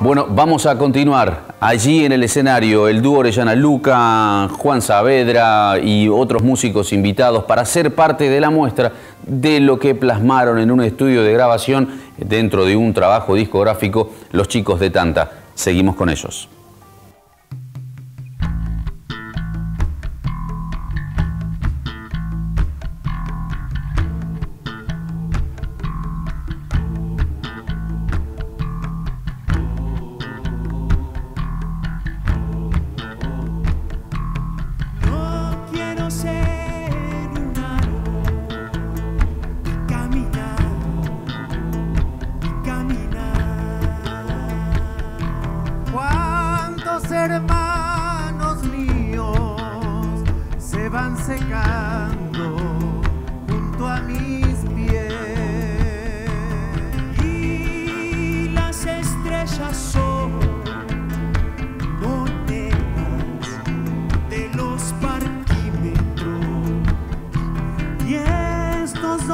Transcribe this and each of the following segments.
Bueno, vamos a continuar. Allí en el escenario, el dúo Orellana Luca, Juan Saavedra y otros músicos invitados para ser parte de la muestra de lo que plasmaron en un estudio de grabación dentro de un trabajo discográfico los chicos de Tanta. Seguimos con ellos.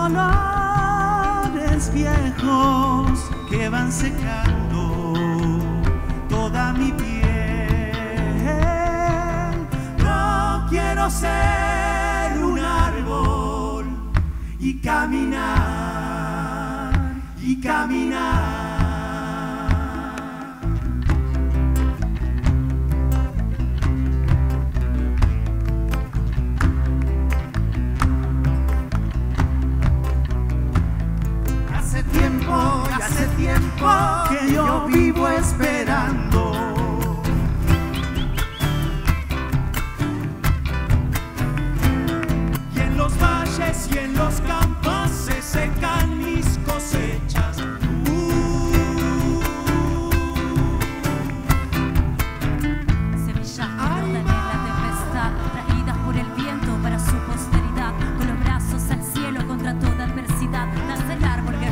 olores viejos que van secando toda mi piel. No quiero ser un árbol y caminar y caminar.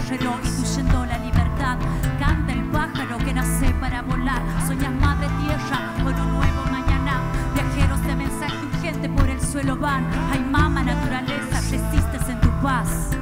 reloj incluyendo la libertad. Canta el pájaro que nace para volar. Soñas más de tierra con un nuevo mañana. Viajeros de mensaje urgente por el suelo van. Hay mama naturaleza, resistes en tu paz.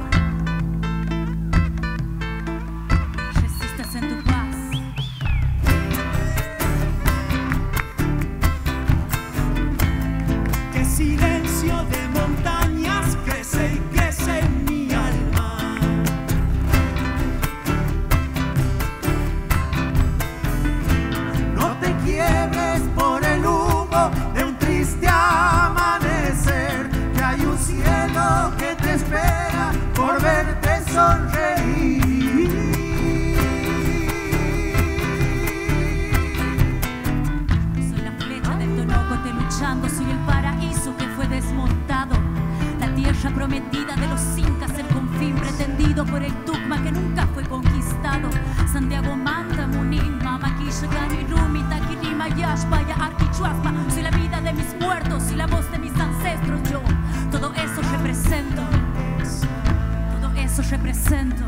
presento.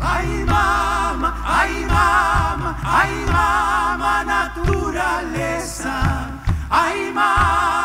Ay mamá, ay mamá, ay mamá naturaleza, ay mamá.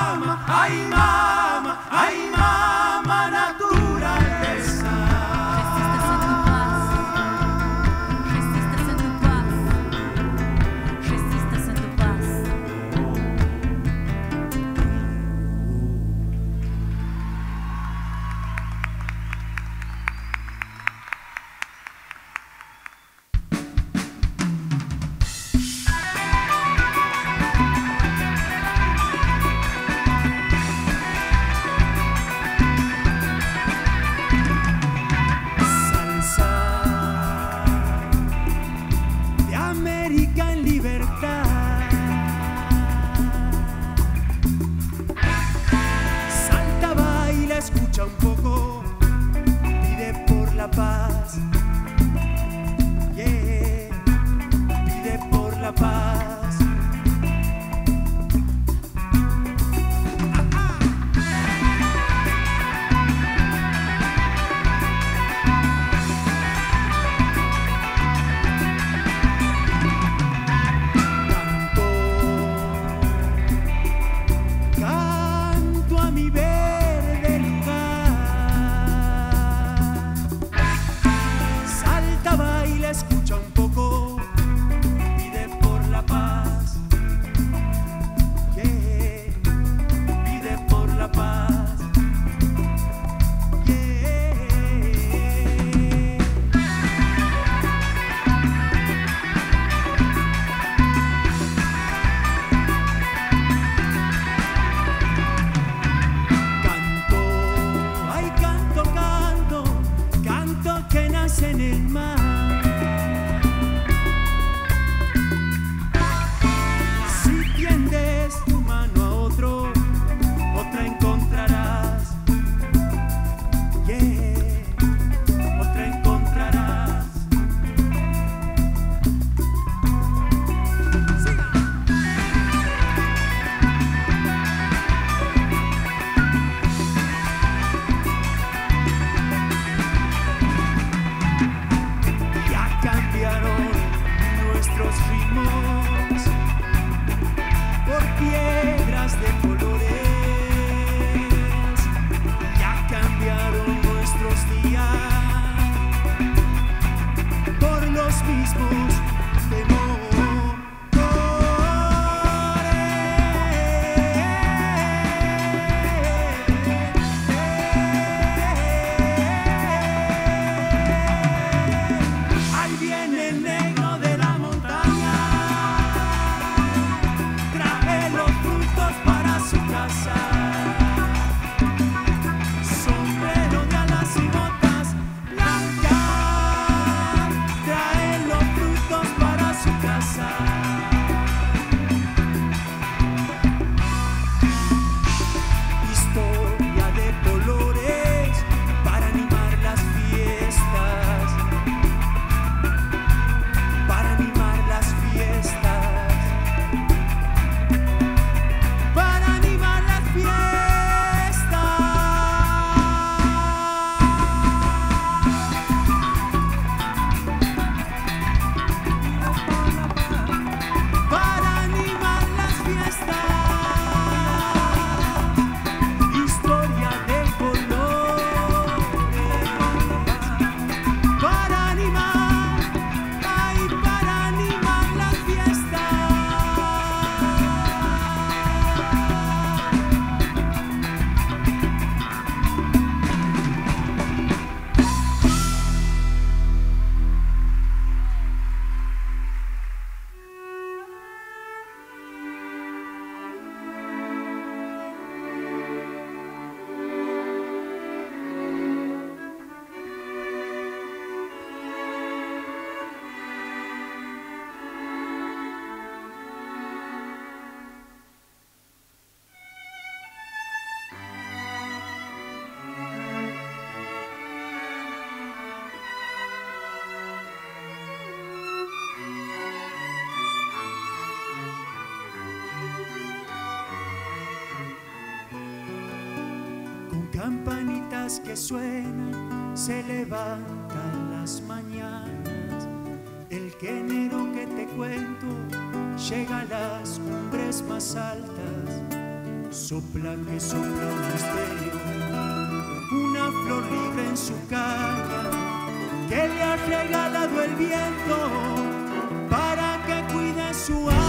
paz. Que suenan, se levantan las mañanas. El género que te cuento llega a las cumbres más altas. Sopla que sopla un misterio, una flor libre en su caña, que le ha regalado el viento para que cuide su alma.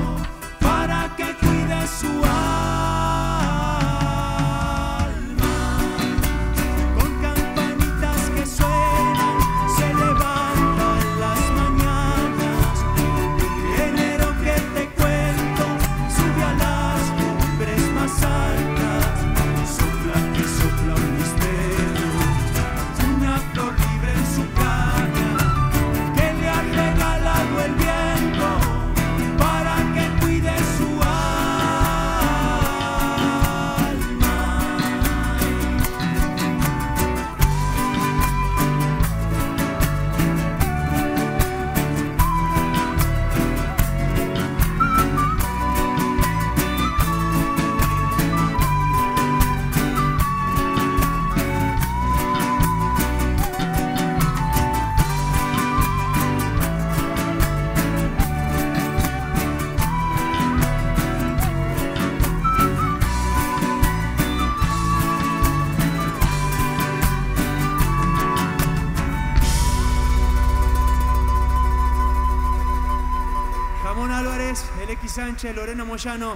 X Sánchez, Lorena Moyano.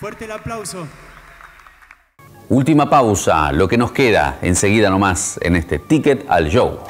Fuerte el aplauso. Última pausa, lo que nos queda enseguida nomás en este ticket al show.